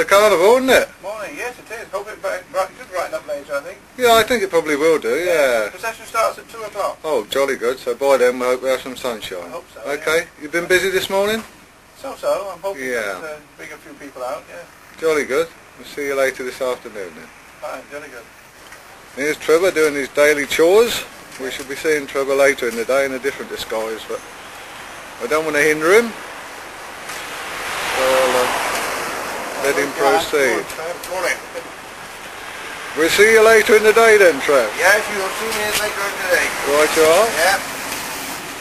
the carnival, isn't it? Morning, yes it is. Hope it bright, bright, should brighten up later, I think. Yeah, I think it probably will do, yeah. Procession starts at 2 o'clock. Oh, jolly good. So by then we hope we have some sunshine. I hope so, Okay. You've been busy this morning? So-so, I'm hoping Yeah. to uh, bring a few people out, yeah. Jolly good. We'll see you later this afternoon then. Fine, jolly good. Here's Trevor doing his daily chores. We shall be seeing Trevor later in the day in a different disguise, but I don't want to hinder him. So I'll uh, let him proceed. We'll see you later in the day then, Trev. Yes, you'll see me later in the day. Right you are? Yeah.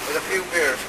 With a few beers.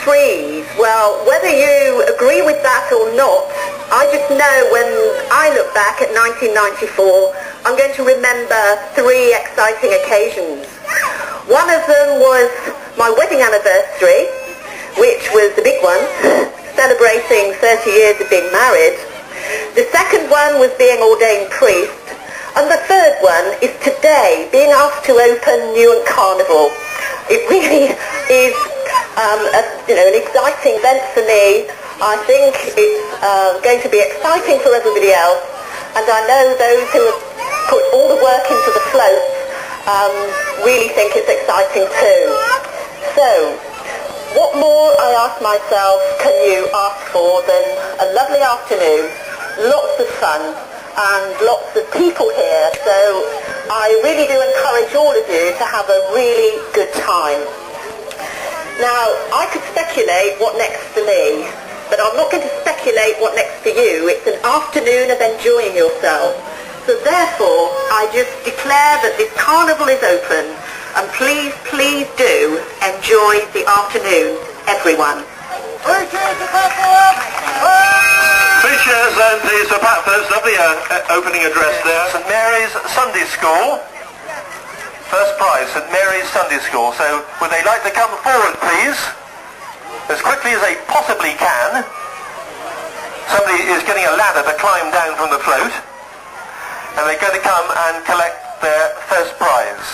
Threes. Well, whether you agree with that or not, I just know when I look back at 1994, I'm going to remember three exciting occasions. One of them was my wedding anniversary, which was the big one, celebrating 30 years of being married. The second one was being ordained priest. And the third one is today, being asked to open Newent Carnival. It really is um, a, you know, an exciting event for me. I think it's uh, going to be exciting for everybody else. And I know those who have put all the work into the floats um, really think it's exciting too. So, what more, I ask myself, can you ask for than a lovely afternoon, lots of fun, and lots of people here. So I really do encourage all of you to have a really good time. Now, I could speculate what next for me, but I'm not going to speculate what next for you. It's an afternoon of enjoying yourself. So therefore, I just declare that this carnival is open, and please, please do enjoy the afternoon, everyone. Three chairs then, please, for Pat Phillips. Lovely uh, uh, opening address there. St Mary's Sunday School. First prize, St Mary's Sunday School. So would they like to come forward, please? As quickly as they possibly can. Somebody is getting a ladder to climb down from the float. And they're going to come and collect their first prize.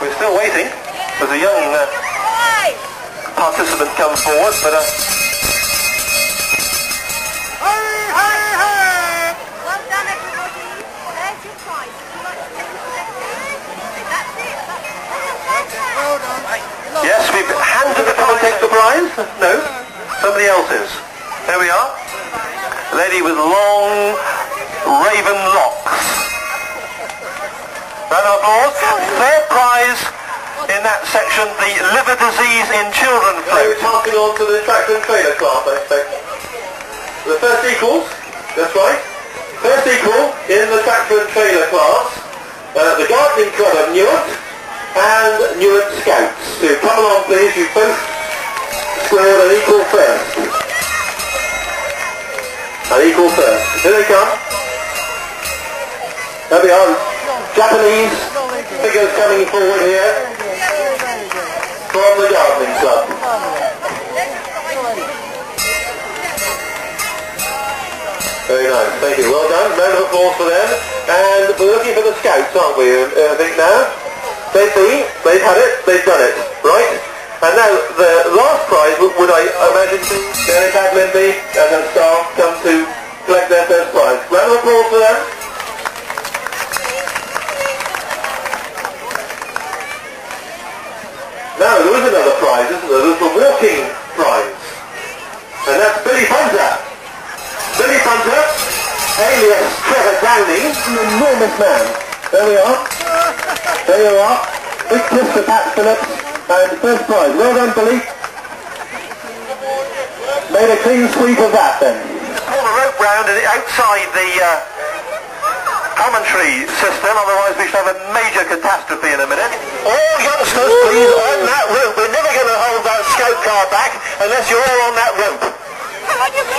We're still waiting. There's a young uh, participant come forward, but... Uh, Well done, everybody. There's your prize. Would you like to take it That's it. That's Yes, we've handed the come and take the prize. No, somebody else's. There we are. A lady with long raven locks. Round of applause. Third prize in that section, the liver disease in children float. Passing on to the tractor and trailer class, I expect. The first equals, that's right. First equal in the tractor and trailer class, uh, the Gardening Club of Newent and Newent Scouts. So come along please, you both scored an equal first. An equal first. Here they come. There we are. Japanese figures coming forward here from the Gardening Club. Very nice, thank you. Well done. Round of applause for them. And we're looking for the scouts, aren't we, uh, I think now? They've been, they've had it, they've done it, right? And now the last prize, would, I imagine, to Derek Lindy and her staff come to collect their first prize. Round of applause for them. Now there is another prize, isn't there? There's the walking prize. And that's Billy Punter. Billy Punter, alias Trevor Downing, an enormous man. There we are. There you are. Big kiss to Pat Phillips. And first prize. Well done, Billy. Made a clean sweep of that then. Pull the rope round and outside the uh, commentary system, otherwise we shall have a major catastrophe in a minute. All youngsters, please, on that rope. We're never going to hold that scout car back unless you're all on that rope.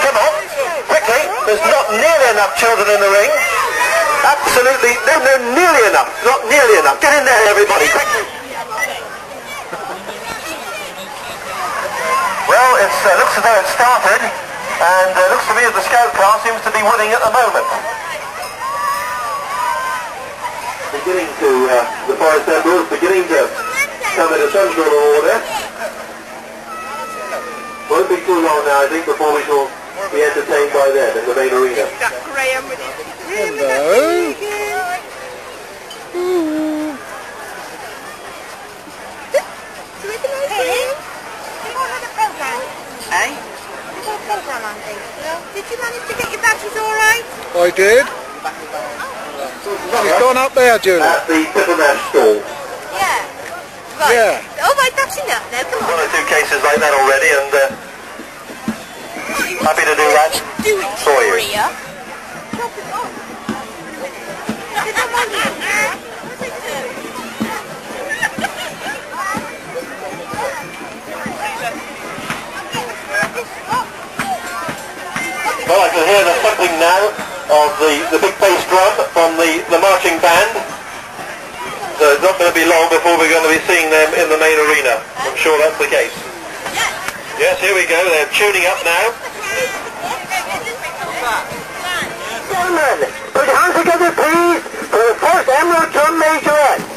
Come on, quickly. There's not nearly enough children in the ring. Absolutely, no, no, nearly enough. Not nearly enough. Get in there, everybody. Well, it uh, looks as though it started, and uh, looks to me as the scout car seems to be winning at the moment. Beginning to, uh, the forest emeralds beginning to come into some sort of order. Won't be too long now, I think, before we shall be entertained by them in the main arena. Hello. Ooh. Hey. Hey? Did you manage to get your all right? I did. He's gone up there, Julie. At the Pipperman stall. Yeah. Right. Yeah. All right, that's enough now. Come on. One or two cases like that already, and uh, happy to do that. For you. Maria. Well, I can hear the thumping now of the, the big bass drum from the, the marching band. So it's not going to be long before we're going to be seeing them in the main arena. I'm sure that's the case. Yes, here we go. They're tuning up now. Gentlemen, put your hands together, please, for the first Emerald Drum Majorette.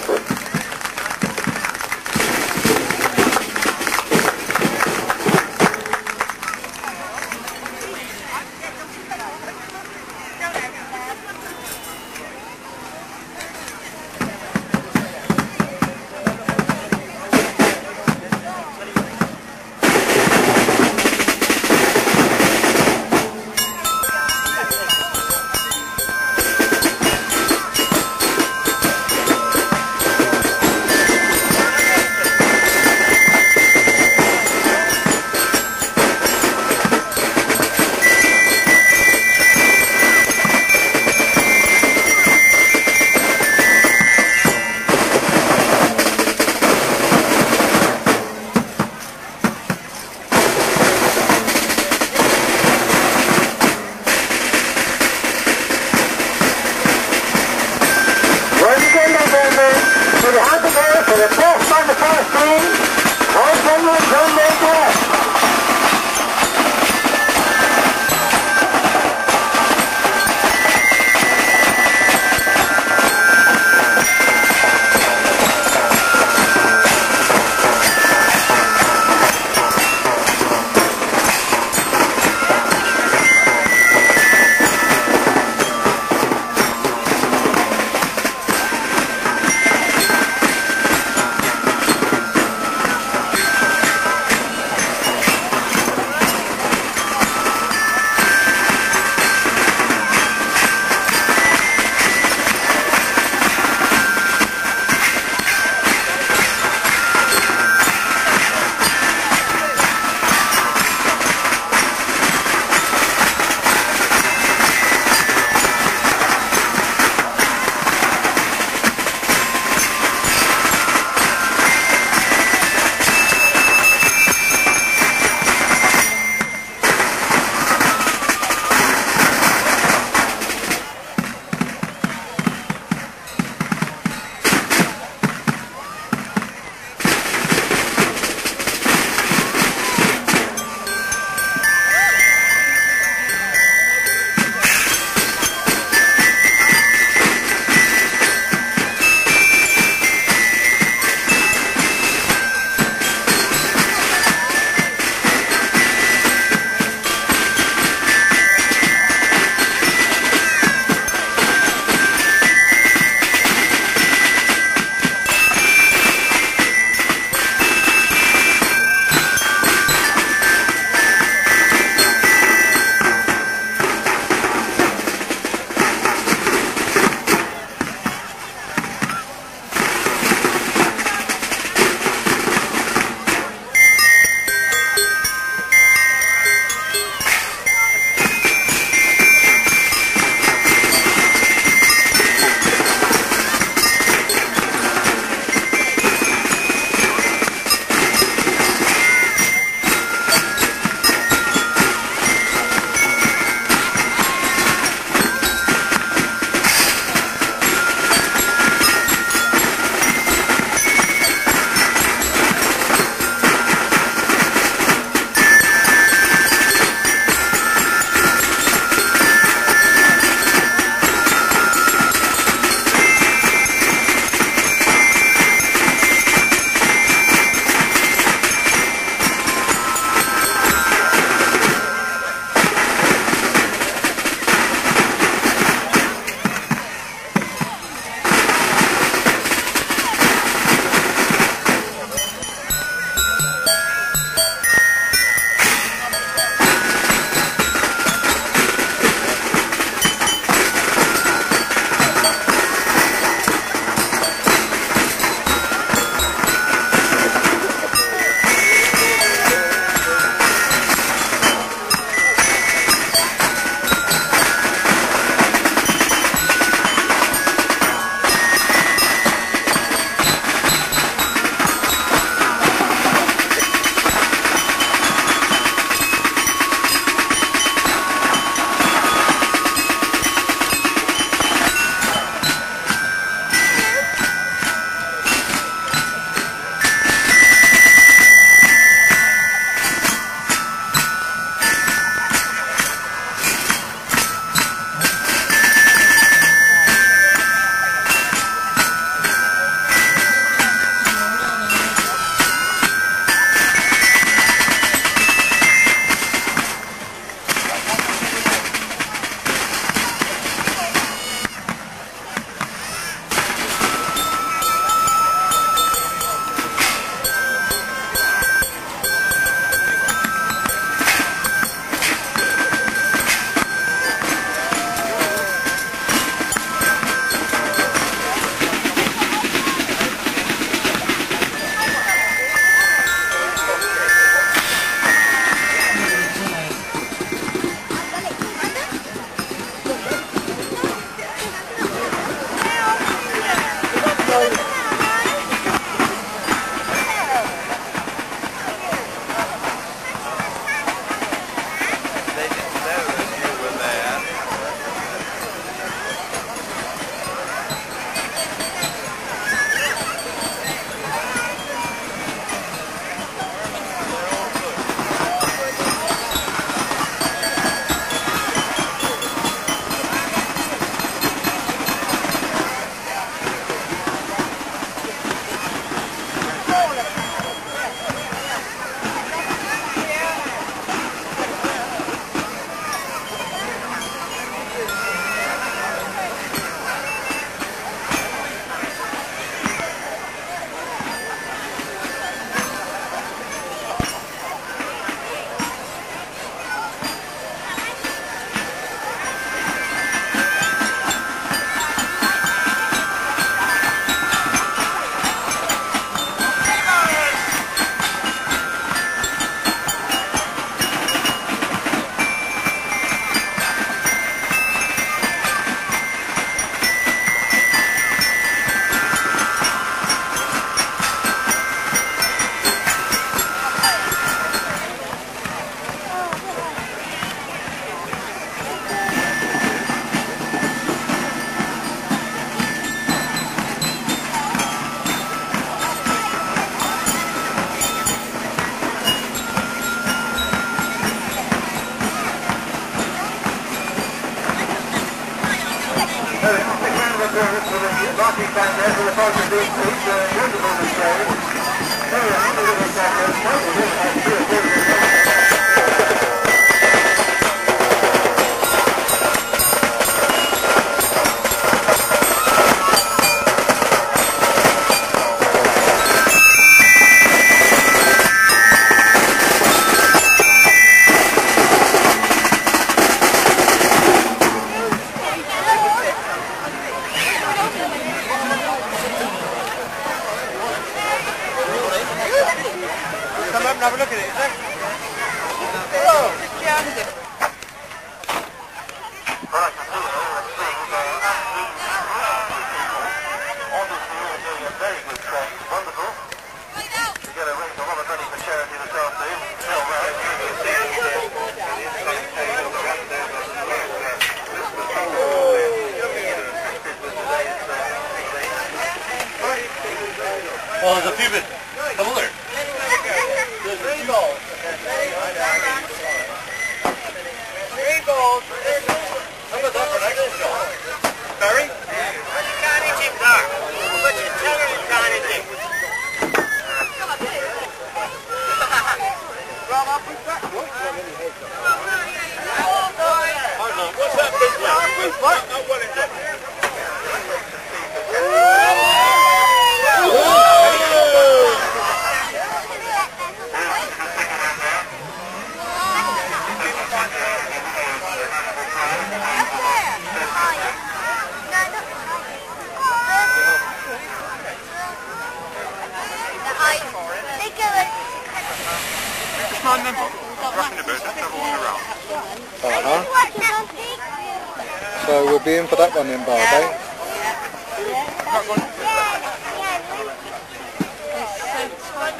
So we'll be in for that one then, Barbie.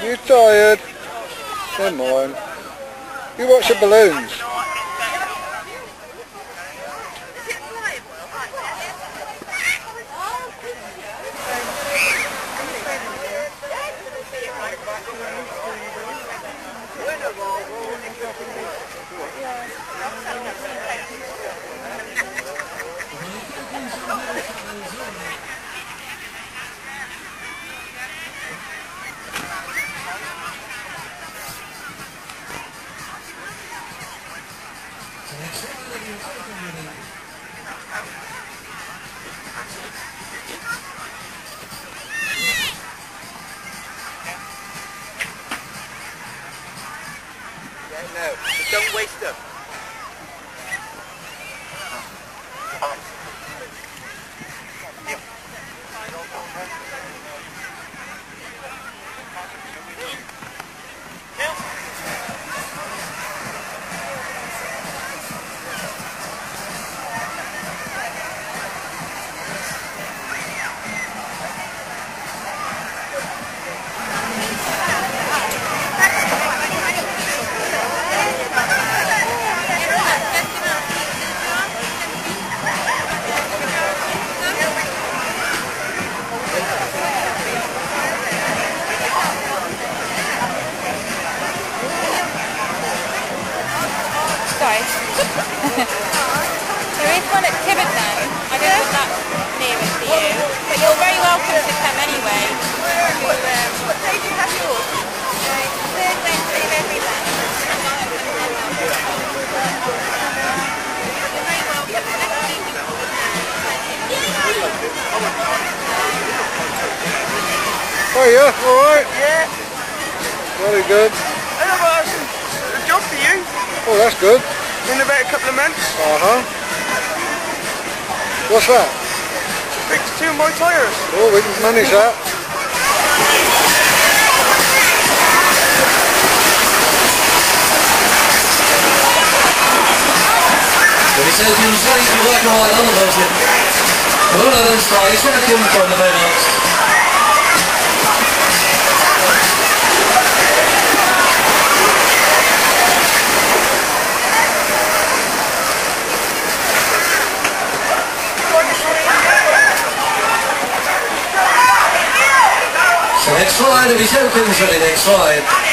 You tired? Come on. You watch the balloons. Don't Very good. I have a, a job for you Oh, that's good. in about a couple of months. Uh-huh. What's that? Fix two of my tyres. Oh, we can manage that. Vi ser ut som Sverige skulle räkna med alla andra rörelser. Rulla den strike, så är det tomt på den menar. So next ride, vi ser ut som det next ride.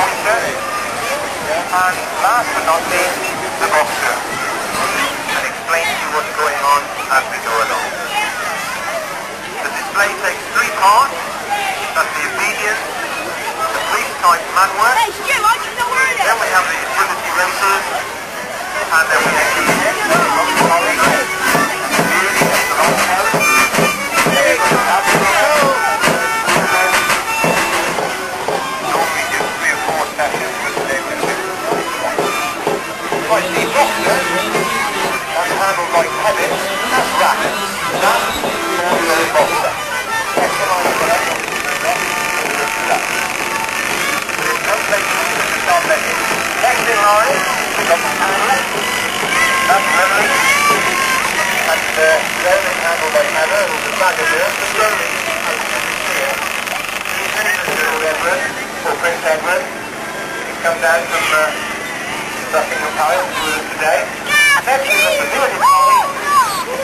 Short-Haired And last but not least, the Boxer. And explain to you what's going on as we go along. The display takes three parts. That's the obedience, the police type man work, Hey, Stu, I don't know where it then we have the agility racers, and then we have the down from uh, Buckingham Palace today. Next got the collie.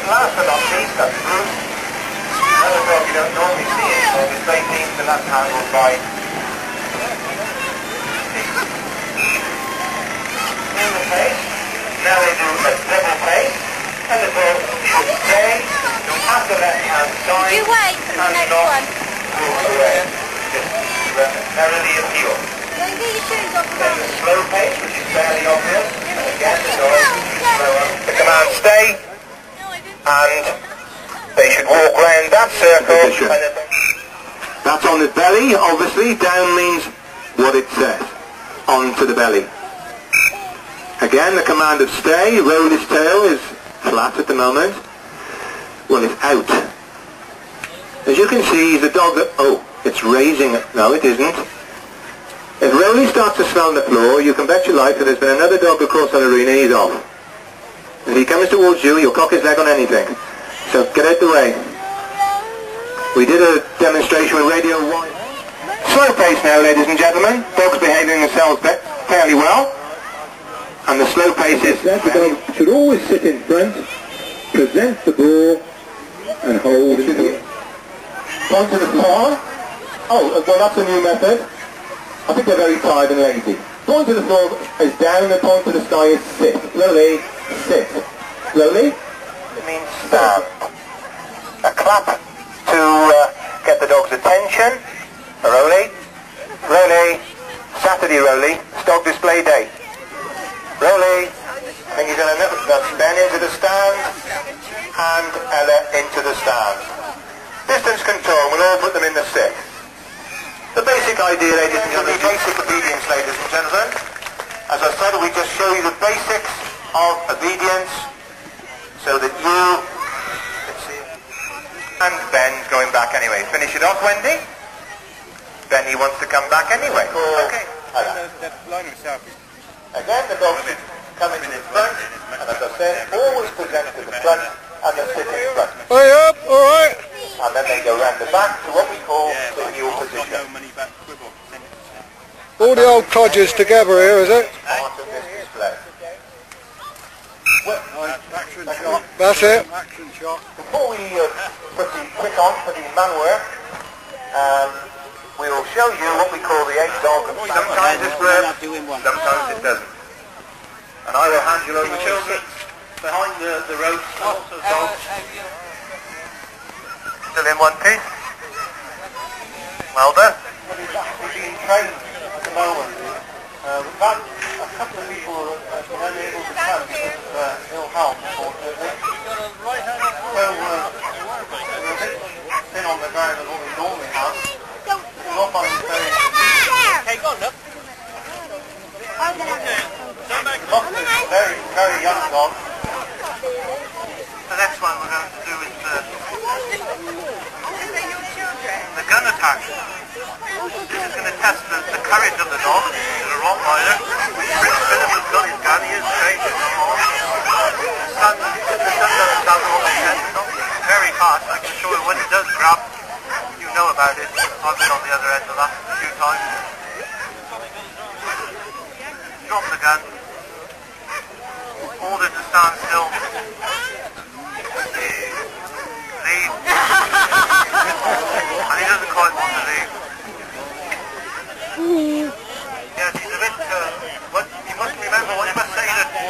Last but not least, that's Bruce. Another dog you don't normally see in is 18th, and that's handled by in the face. Now they do a double face, and the dog should stay at the left-hand side You wait for the and next not one. move away. Just appeal. Get your shoes off the Then the ground. slow pace, which is fairly obvious. And again, the dog should. The command stay, No, I didn't. And they should walk round that circle. That's on the belly, obviously. Down means what it says. On to the belly. Again, the command of stay. Roll his tail is flat at the moment. Well, it's out. As you can see, the dog that... Oh, it's raising. It. No, it isn't. If Rowley starts to smell on the floor, you can bet your life that there's been another dog across that arena, he's off. If he comes towards you, you'll cock his leg on anything. So get out the way. We did a demonstration with Radio 1. Slow pace now, ladies and gentlemen. Dogs behaving themselves fairly well. And the slow pace is... The dog should always sit in front, present the ball, and hold it. Point to the floor. Oh, uh, well that's a new method. I think they're very tired and lazy. Point to the floor is down, and point to the sky is sit. Slowly, sit. Slowly, It means stand. A clap to uh, get the dog's attention. A Rolly. Rolly. Saturday Rolly. Stock display day. Rolly. I think you're going to that's Ben into the stand and Ella into the stand. Distance control, we'll all put them in the sit. The basic idea, ladies and gentlemen, basic obedience, ladies and gentlemen. As I said, we just show you the basics of obedience so that you can see. And Ben's going back anyway. Finish it off, Wendy. Benny wants to come back anyway. Okay. Hello. the liner itself. Again, the dogs come in the front, and as I said, always present to the front, and they sit in front. Hey up, alright. And then they go round the back to what we call the mule position. All the old codgers together here, is it? Part of this display. Well, Action shot. That's it. Action shot. Before we uh, put the click on for the manware, um, we will show you what we call the eight dog. Sometimes this works, sometimes it doesn't. And I will hand you over to Children behind the, the ropes, lots of dogs. Still in one piece. Well done. We're being trained at the moment. Uh, we've had a couple of people unable to because of uh, ill health, unfortunately. So uh, we're on the ground than what we normally have. Not on the go on, look. Very, very young dogs. The next one we're going to do is uh, the gun attack. This is going to test the, the courage of the dog. He's a Rottweiler. Prince Philip has got his gun. He is trained in the sun, the sun doesn't travel all the time. Not very fast. I can show you when it does grab. You know about it. I've been on the other end of that a few times. Drop the gun. Hold to stand still. Leave. and he doesn't quite want to leave. Yes, he's a bit, uh, what, you must remember, what you must say that those dogs are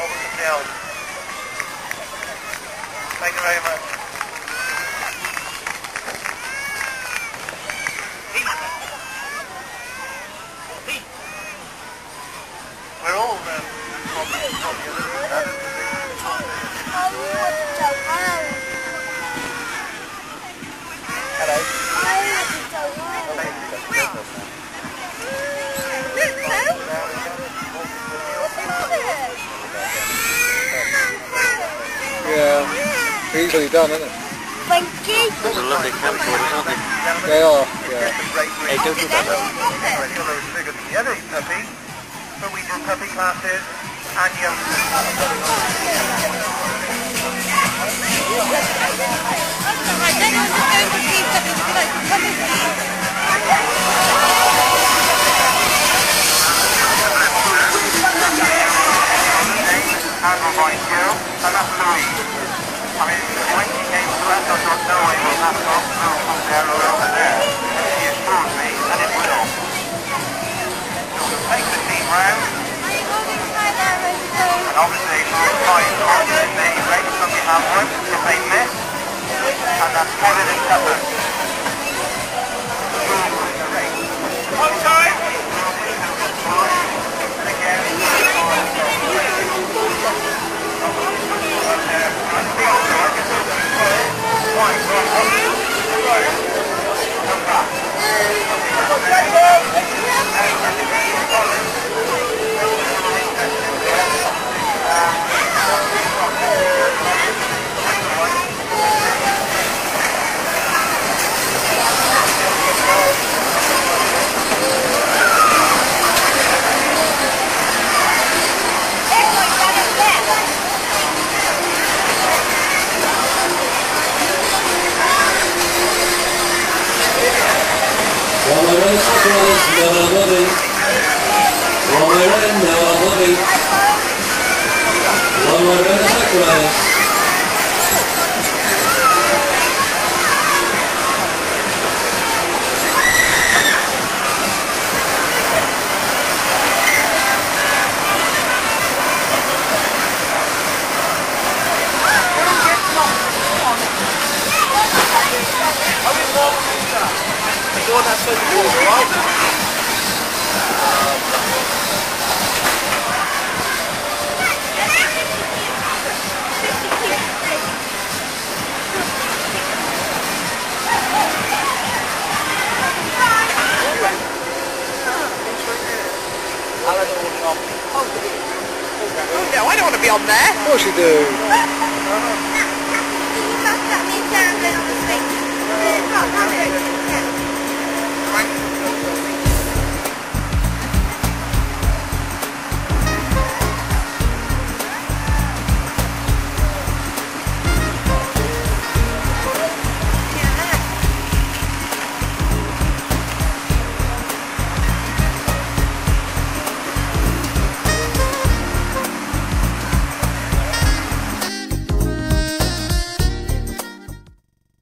over the. Thank you very much. We're all um, Yeah. Easily done, isn't it? Thank you. Those are lovely camcorders, aren't they? They are, yeah. Hey, don't do that. The other puppy, but we do puppy classes and young. I don't know if it's going to see something to like the puppy Admiral by Joe, and that's the lead. I mean, when she came to us, I thought, no way will that dog will come there or over there. She assured me, and it will. Take the team round, and obviously and have one, if they miss, and that's Kevin and. One way One way round,